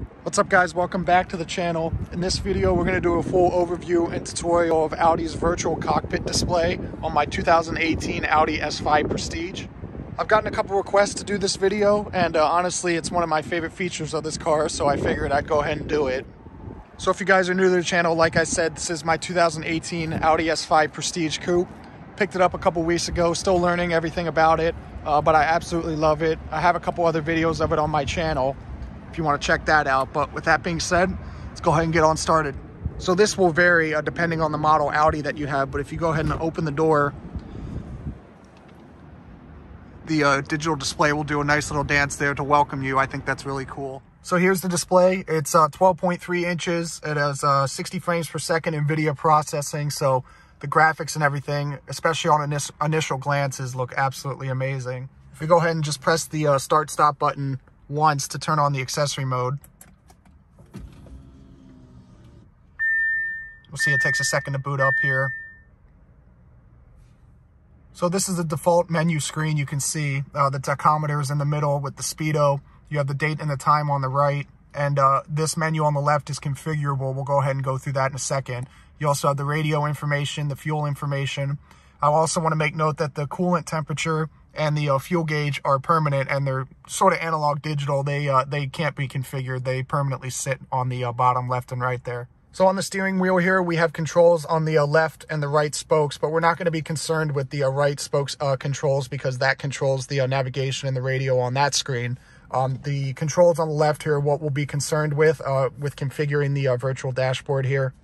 What's up guys, welcome back to the channel. In this video, we're gonna do a full overview and tutorial of Audi's virtual cockpit display on my 2018 Audi S5 Prestige. I've gotten a couple requests to do this video, and uh, honestly, it's one of my favorite features of this car, so I figured I'd go ahead and do it. So if you guys are new to the channel, like I said, this is my 2018 Audi S5 Prestige Coupe. Picked it up a couple weeks ago, still learning everything about it, uh, but I absolutely love it. I have a couple other videos of it on my channel if you want to check that out. But with that being said, let's go ahead and get on started. So this will vary uh, depending on the model Audi that you have, but if you go ahead and open the door, the uh, digital display will do a nice little dance there to welcome you. I think that's really cool. So here's the display. It's 12.3 uh, inches. It has uh, 60 frames per second NVIDIA processing. So the graphics and everything, especially on initial glances, look absolutely amazing. If we go ahead and just press the uh, start stop button once to turn on the accessory mode, We'll see it takes a second to boot up here. So this is the default menu screen. You can see uh, the tachometer is in the middle with the speedo. You have the date and the time on the right. And uh, this menu on the left is configurable. We'll go ahead and go through that in a second. You also have the radio information, the fuel information. I also want to make note that the coolant temperature and the uh, fuel gauge are permanent and they're sort of analog digital. They uh, they can't be configured. They permanently sit on the uh, bottom left and right there. So on the steering wheel here, we have controls on the uh, left and the right spokes, but we're not going to be concerned with the uh, right spokes uh, controls because that controls the navigation and the radio on that screen. Um, the controls on the left here, what we'll be concerned with, with configuring the virtual dashboard here.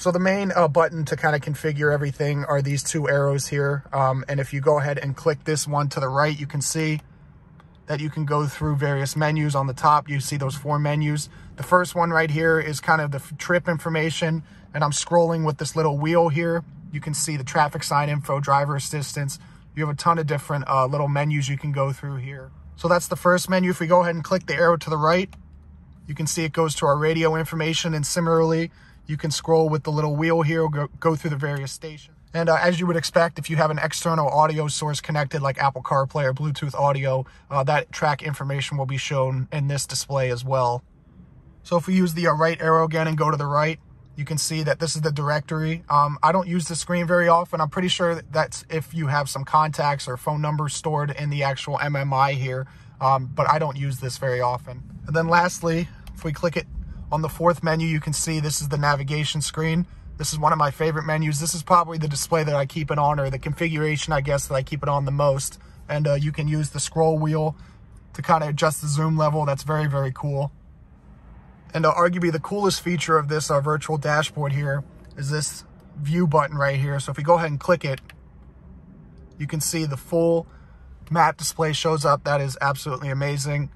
So the main uh, button to kind of configure everything are these two arrows here. Um, and if you go ahead and click this one to the right, you can see that you can go through various menus on the top. You see those four menus. The first one right here is kind of the trip information. And I'm scrolling with this little wheel here. You can see the traffic sign info, driver assistance. You have a ton of different uh, little menus you can go through here. So that's the first menu. If we go ahead and click the arrow to the right, you can see it goes to our radio information. And similarly, you can scroll with the little wheel here, go, go through the various stations. And uh, as you would expect, if you have an external audio source connected like Apple CarPlay or Bluetooth audio, uh, that track information will be shown in this display as well. So if we use the uh, right arrow again and go to the right, you can see that this is the directory. Um, I don't use the screen very often. I'm pretty sure that's if you have some contacts or phone numbers stored in the actual MMI here, um, but I don't use this very often. And then lastly, if we click it on the fourth menu, you can see this is the navigation screen. This is one of my favorite menus. This is probably the display that I keep it on, or the configuration, I guess, that I keep it on the most. And uh, you can use the scroll wheel to kind of adjust the zoom level. That's very, very cool. And uh, arguably the coolest feature of this uh, virtual dashboard here is this view button right here. So if we go ahead and click it, you can see the full map display shows up. That is absolutely amazing.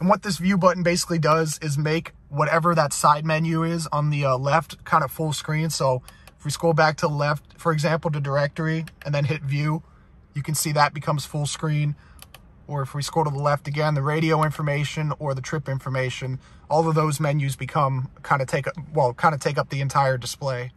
And what this view button basically does is make whatever that side menu is on the uh, left kind of full screen. So if we scroll back to left, for example, to directory and then hit view, you can see that becomes full screen. Or if we scroll to the left again, the radio information or the trip information, all of those menus become kind of take, well, kind of take up the entire display.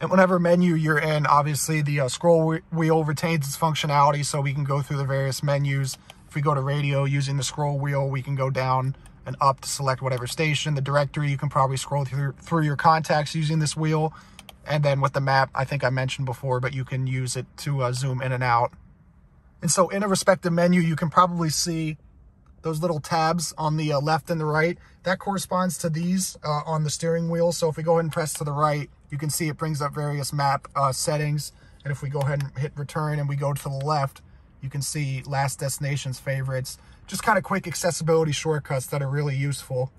And whatever menu you're in, obviously the uh, scroll wheel retains its functionality so we can go through the various menus we go to radio using the scroll wheel, we can go down and up to select whatever station. The directory, you can probably scroll through, through your contacts using this wheel. And then with the map, I think I mentioned before, but you can use it to uh, zoom in and out. And so in a respective menu, you can probably see those little tabs on the uh, left and the right. That corresponds to these uh, on the steering wheel. So if we go ahead and press to the right, you can see it brings up various map uh, settings. And if we go ahead and hit return and we go to the left, you can see last destinations favorites, just kind of quick accessibility shortcuts that are really useful.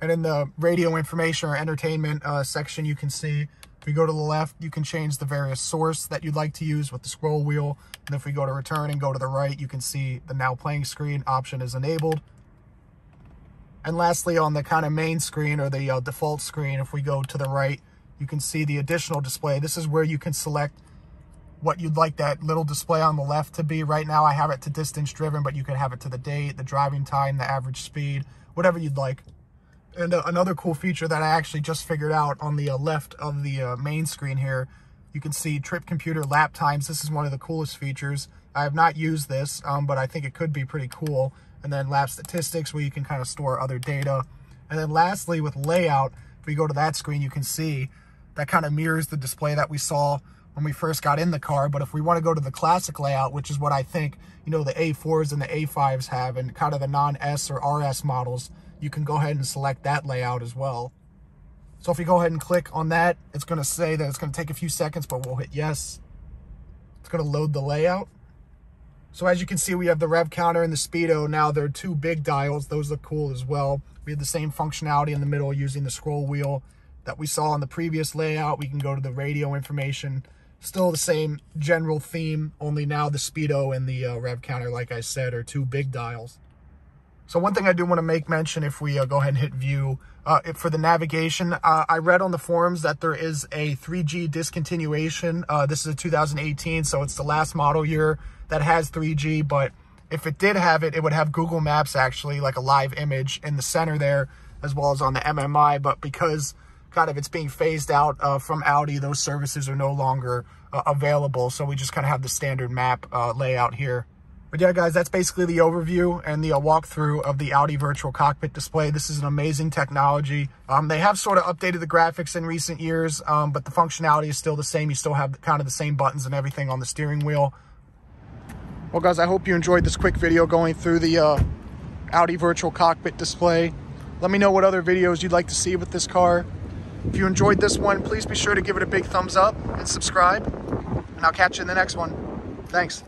And in the radio information or entertainment uh, section, you can see if we go to the left, you can change the various source that you'd like to use with the scroll wheel. And if we go to return and go to the right, you can see the now playing screen option is enabled. And lastly, on the kind of main screen or the uh, default screen, if we go to the right, you can see the additional display. This is where you can select what you'd like that little display on the left to be. Right now I have it to distance driven, but you could have it to the date, the driving time, the average speed, whatever you'd like. And uh, another cool feature that I actually just figured out on the uh, left of the uh, main screen here, you can see trip computer lap times. This is one of the coolest features. I have not used this, um, but I think it could be pretty cool. And then lap statistics where you can kind of store other data. And then lastly, with layout, if we go to that screen, you can see that kind of mirrors the display that we saw when we first got in the car. But if we want to go to the classic layout, which is what I think, you know, the A4s and the A5s have and kind of the non-S or RS models, you can go ahead and select that layout as well. So if we go ahead and click on that, it's going to say that it's going to take a few seconds, but we'll hit yes. It's going to load the layout. So as you can see, we have the rev counter and the speedo. Now they're two big dials. Those look cool as well. We have the same functionality in the middle using the scroll wheel that we saw on the previous layout. We can go to the radio information. Still the same general theme, only now the speedo and the uh, rev counter, like I said, are two big dials. So one thing I do want to make mention if we uh, go ahead and hit view, uh, for the navigation, uh, I read on the forums that there is a 3G discontinuation. Uh, this is a 2018, so it's the last model year that has 3G, but if it did have it, it would have Google Maps actually, like a live image in the center there, as well as on the MMI, but because kind of it's being phased out uh, from Audi, those services are no longer uh, available, so we just kind of have the standard map layout here. But yeah, guys, that's basically the overview and the uh, walkthrough of the Audi Virtual Cockpit display. This is an amazing technology. Um, they have sort of updated the graphics in recent years, um, but the functionality is still the same. You still have kind of the same buttons and everything on the steering wheel. Well, guys, I hope you enjoyed this quick video going through the uh, Audi Virtual Cockpit display. Let me know what other videos you'd like to see with this car. If you enjoyed this one, please be sure to give it a big thumbs up and subscribe. And I'll catch you in the next one. Thanks.